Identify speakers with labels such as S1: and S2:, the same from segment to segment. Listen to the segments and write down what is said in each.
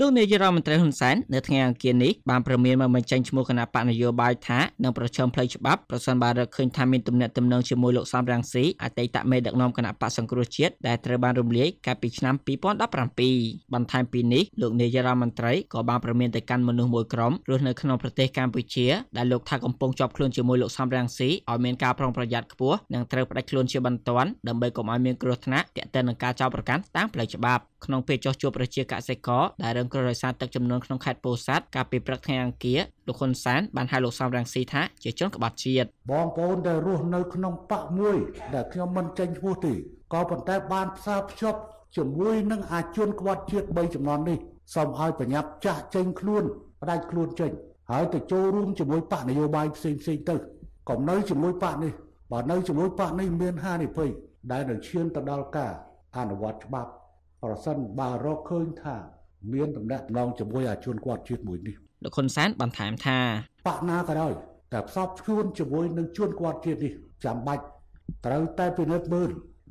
S1: លោកនាយរដ្ឋមន្ត្រីហ៊ុនសែននៅថ្ងៃអង្គារនេះបានប្រមានមកបញ្ចេញឈ្មោះគណៈបកនយោបាយថានឹងប្រឈមផ្លូវច្បាប់ប្រសិនបើរកឃើញថាមានទំនាក់ទំនងជាមួយលោកសំរងស៊ីអតីតមេដឹកនាំគណៈបកសង្គ្រោះជាតិដែលត្រូវបានរំលាយកាលពីឆ្នាំ2017បន្ថែមពីនេះលោកនាយរដ្ឋមន្ត្រីក៏បានប្រមានទៅកាន់មនុស្សមួយក្រុមរស់នៅក្នុងប្រទេសកម្ពុជាដែលលោកថាកំពុងជាប់ខ្លួនជាមួយលោកសំរងស៊ីឲ្យមានការប្រុងប្រយ័ត្នខ្ពស់និងត្រូវផ្ដាច់ខ្លួនជាបន្ទាន់ដើម្បីកុំឲ្យមានគ្រោះថ្នាក់ទាក់ទងនឹងការចោទប្រកាន់តាមផ្លូវច្បាប់ក្នុងពេលចោះជួបប្រជាកសិករដែលរងគ្រោះដោយសារទឹកជំនន់ក្នុងខេត្តពោធិ៍សាត់កាលពីព្រឹកថ្ងៃអង្គារលោកហ៊ុនសែនបានហៅលោកសំរងស៊ីថាជាជនក្បត់ជាតិ
S2: បងប្អូនដែលរស់នៅក្នុងបកមួយដែលខ្ញុំមិនចេញឈ្មោះទេក៏ប៉ុន្តែបានផ្សារភ្ជាប់ជាមួយនឹងអាជនក្បត់ជាតិ3ចំនួននេះសូមឲ្យប្រញាប់ចាស់ចេញខ្លួនផ្ដាច់ខ្លួនចេញហើយទៅចូលរួមជាមួយបកនយោបាយផ្សេងផ្សេងទៅកុំនៅជាមួយបកនេះបើនៅជាមួយបកនេះមានហានិភ័យដែលនឹងឈានទៅដល់ការអនុវត្តច្បាប់ប្រសិនបើរកឃើញថា មានតំណែងឡងជាមួយអាជនគាត់ជាតិមួយនេះ
S1: លោកហ៊ុនសែនបន្ថែមថា
S2: បកណាក៏ដោយតែផ្សព្វផ្ជួនជាមួយនឹងជួនគាត់ជាតិនេះចាំបាច់ត្រូវតែពិនិត្យមើល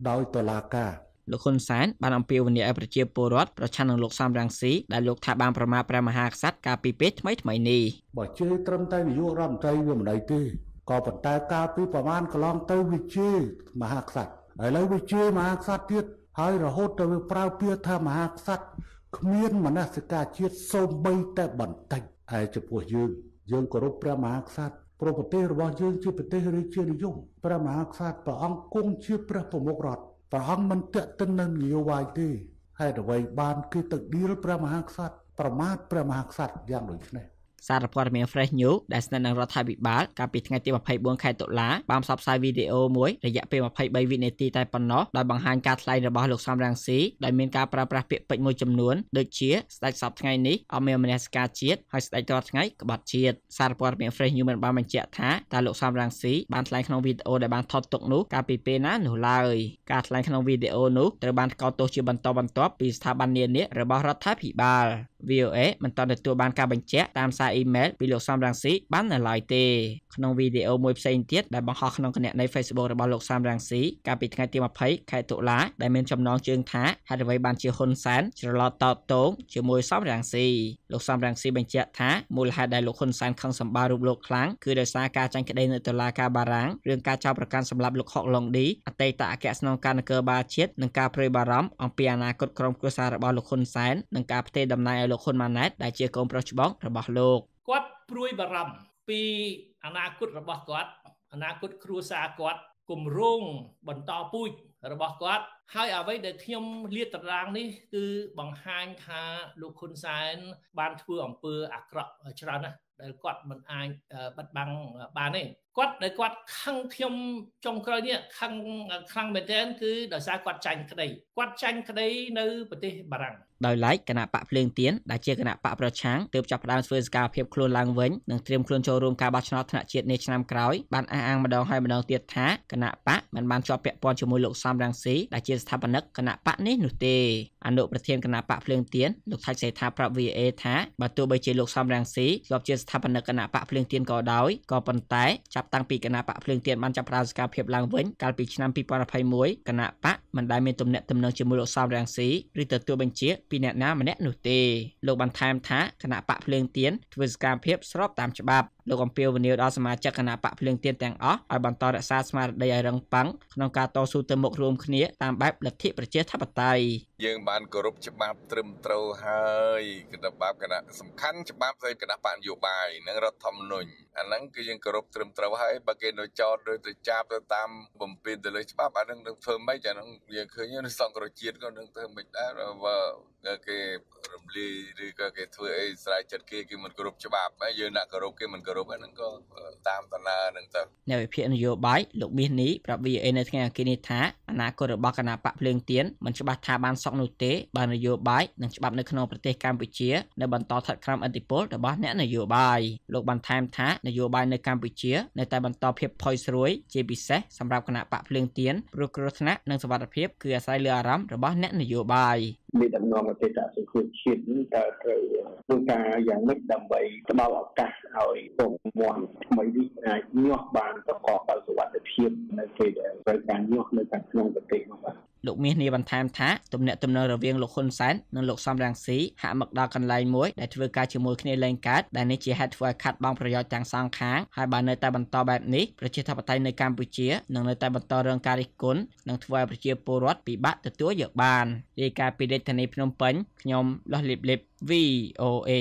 S2: ដោយតុលាការ
S1: លោកហ៊ុនសែនបានអំពាវនាវឲ្យប្រជាពលរដ្ឋប្រឆាំងនឹងលោកសំរងស៊ីដែលលោកថាបានប្រមាថព្រះមហាក្សត្រកាលពីពេលថ្មីថ្មីនេះ
S2: បើជឿត្រឹមតែនាយករដ្ឋមន្ត្រីវាមិនដីទេក៏ប៉ុន្តែកាលពីប្រមាណកន្លងទៅវាជឿមហាក្សត្រឥឡូវវាជឿមហាក្សត្រទៀតហើយរហូតទៅវាប្រើពាក្យថាមហាក្សត្រ គ្មានមនសិការជាតិសូម្បីតែបន្តិចឯចំពោះយើង យើងគោរពព្រះមហាក្សត្រព្រោះប្រទេសរបស់យើងជាប្រទេសរាជានិយមព្រះមហាក្សត្រព្រះអង្គគង់ជាព្រះប្រមុខរដ្ឋព្រះអង្គមិនតាក់ទិននៅនយោបាយទេហេតុអ្វីបានគឺទៅឌីលព្រះមហាក្សត្រប្រមាថព្រះមហាក្សត្រយ៉ាងដូចនេះ
S1: សារព័ត៌មាន Fresh News ដែលស្និទ្ធនឹងរដ្ឋាភិបាលកាលពីថ្ងៃទី24ខែតុលាបានផ្សព្វផ្សាយវីដេអូមួយរយៈពេល23វិនាទីតែប៉ុណ្ណោះដោយបង្ហាញការថ្លែងរបស់លោកសំរងស៊ីដែលមានការប្រើប្រាស់ពាក្យពេចន៍មួយចំនួនដូចជាស្ដេចសពថ្ងៃនេះអមមានមនសិការជាតិហើយស្ដេចរាល់ថ្ងៃក្បត់ជាតិសារព័ត៌មាន Fresh News មិនបានបញ្ជាក់ថាតើលោកសំរងស៊ីបានថ្លែងក្នុងវីដេអូដែលបានថតទុកនោះកាលពីពេលណានោះឡើយការថ្លែងក្នុងវីដេអូនោះត្រូវបានកោតទោសជាបន្តបន្ទាប់ពីស្ថាប័ននានារបស់រដ្ឋាភិបាល VOA មិនទាន់ទទួលបានការបញ្ជាក់តាមសារអ៊ីមែលពីលោកសំរងស៊ីបាននៅឡើយទេក្នុងវីដេអូមួយផ្សេងទៀតដែលបង្ហោះក្នុងគណនី Facebook របស់លោកសំរងស៊ីកាលពីថ្ងៃទី20ខែតុលាដែលមានចំណងជើងថាហេតុអ្វីបានជាហ៊ុនសែនច្រឡោតតោតតងជាមួយសំរងស៊ីលោកសំរងស៊ីបញ្ជាក់ថាមូលហេតុដែលលោកហ៊ុនសែនខឹងសម្បារូបលោកខ្លាំងគឺដោយសារការចាញ់ក្តីនៅតុលាការបារាំងរឿងការចោទប្រកាន់សម្លាប់លោកហុកឡុងឌីអតីតអគ្គស្នងការនគរបាលជាតិនិងការព្រួយបារម្ភអំពីអនាគតក្រុមគ្រួសាររបស់លោកហ៊ុនសែននិងការផ្ទេរតំណែងឲ្យលោកហ៊ុនម៉ាណែតដែលជាកូនប្រុសច្បងរបស់លោក
S3: គាត់ព្រួយបារម្ភពីអនាគតរបស់គាត់អនាគតគ្រួសារគាត់គម្រោងបន្តពូជរបស់គាត់ ហើយអ្វីដែលខ្ញុំលាតត្រដាងនេះគឺបង្ហាញថាលោកហ៊ុនសែន បានធ្វើអំពើអាក្រក់ច្រើនណាស់ដែលគាត់មិនអាចបិទបាំងបានទេគាត់ដែលគាត់ខឹងខ្ញុំចុងក្រោយនេះខឹងខ្លាំងមែនទែនគឺដោយសារគាត់ចាញ់ក្តីគាត់ចាញ់ក្តីនៅប្រទេសបារាំង
S1: ដោយឡែកគណៈបកភ្លើងទៀនដែលជាគណៈបកប្រឆាំងទើបចាប់ផ្ដើមធ្វើសកម្មភាពខ្លួនឡើងវិញនិងត្រៀមខ្លួនចូលរួមការបោះឆ្នោតថ្នាក់ជាតិនាឆ្នាំក្រោយបានអះអាងម្ដងហើយម្ដងទៀតថាគណៈបកមិនបានជាប់ពាក់ព័ន្ធជាមួយលោកសំរងស៊ីដែលជាស្ថាបនិកគណៈបកនេះនោះទេអនុប្រធានគណៈបកភ្លើងទៀនលោកថៃសេថាប្រាប់ VA ថាបើទោះបីជាលោកសំរងស៊ីធ្លាប់ជាស្ថាបនិកគណៈបកភ្លើងទៀនក៏ដោយក៏ប៉ុន្តែចាប់តាំងពីគណៈបកភ្លើងទៀនបានចាប់ផ្ដើមសកម្មភាពឡើងវិញកាលពីឆ្នាំ2021គណៈបកមិនដែលមានទំនាក់ទំនងជាមួយលោកសំរងស៊ីឬទទួលបញ្ជាពីអ្នកណាម្នាក់នោះទេលោកបន្ថែមថាគណៈបកភ្លើងទៀនធ្វើសកម្មភាពស្របតាមច្បាប់លោកអំពីវនីវដល់សមាជិកគណៈបកភ្លើងទៀនទាំងអស់ឲ្យបន្តរក្សាស្មារតីឲ្យរឹងប៉ឹងក្នុងការតស៊ូទៅមុខរួមគ្នាតាមបែបលទ្ធិប្រជាធិបតេយ្យ
S4: យើងបានគោរពច្បាប់ត្រឹមត្រូវហើយគណៈបាបគណៈសំខាន់ច្បាប់ស្អីគណៈបកនយោបាយនិងរដ្ឋធម្មនុញ្ញអាហ្នឹងគឺយើងគោរពត្រឹមត្រូវហើយបើគេនៅចោតឬទៅចាប់ទៅតាមបំពេញទៅលើច្បាប់អាហ្នឹងនឹងធ្វើម៉េចអាហ្នឹងយើងឃើញនៅសង្គ្រោះជាតិក៏នឹងធ្វើម៉េចដែរបើ គេរំលាយឬក៏គេធ្វើអីស្រ័យចិត្តគេគេមិនគោរពច្បាប់ហើយយើងអ្នកគោរពគេមិនគោរពហ្នឹងក៏តាមដំណើរហ្នឹងទៅ
S1: អ្នកវិភាគនយោបាយលោកមាសនេះប្រាប់ VA នៅថ្ងៃអង្គារនេះថាអនាគតរបស់គណៈបកភ្លើងទៀនមិនច្បាស់ថាបានសក់នោះទេបើនយោបាយនិងច្បាប់នៅក្នុងប្រទេសកម្ពុជានៅបន្តស្ថិតក្រោមឥទ្ធិពលរបស់អ្នកនយោបាយលោកបន្ថែមថានយោបាយនៅកម្ពុជានៅតែបន្តភាពផុយស្រួយជាពិសេសសម្រាប់គណៈបកភ្លើងទៀនព្រោះគ្រោះថ្នាក់និងសវត្ថិភាពគឺអាស្រ័យលើអារម្មណ៍របស់អ្នកនយោបាយ
S5: មានដំណងអតីតសង្គ្រោះជាតិនេះតើត្រូវធ្វើការយ៉ាងម៉េចដើម្បីផ្ដល់ឱកាសឲ្យពលរដ្ឋថ្មីនេះអាចញាស់បានប្រកបដោយសុវត្ថិភាពនៅពេលដែលត្រូវការញាស់នៅខាងក្នុងប្រទេសនោះបាទ
S1: លោកមាសនីបន្ថែមថាទំនាក់ទំនងរវាងលោកហ៊ុនសែននិងលោកសំរងស៊ីហាក់មកដល់កន្លែងមួយដែលធ្វើការជាមួយគ្នាលែងកើតដែលនេះជាហេតុធ្វើឲ្យខាត់បងប្រយោជន៍ទាំងសងខាងហើយបើនៅតែបន្តបែបនេះប្រជាធិបតេយ្យនៅកម្ពុជានឹងនៅតែបន្តរងការរិះគន់និងធ្វើឲ្យប្រជាពលរដ្ឋពិបាកទទួលយកបានរាយការណ៍ពីរាជធានីភ្នំពេញខ្ញុំលោះលីបលីប VOA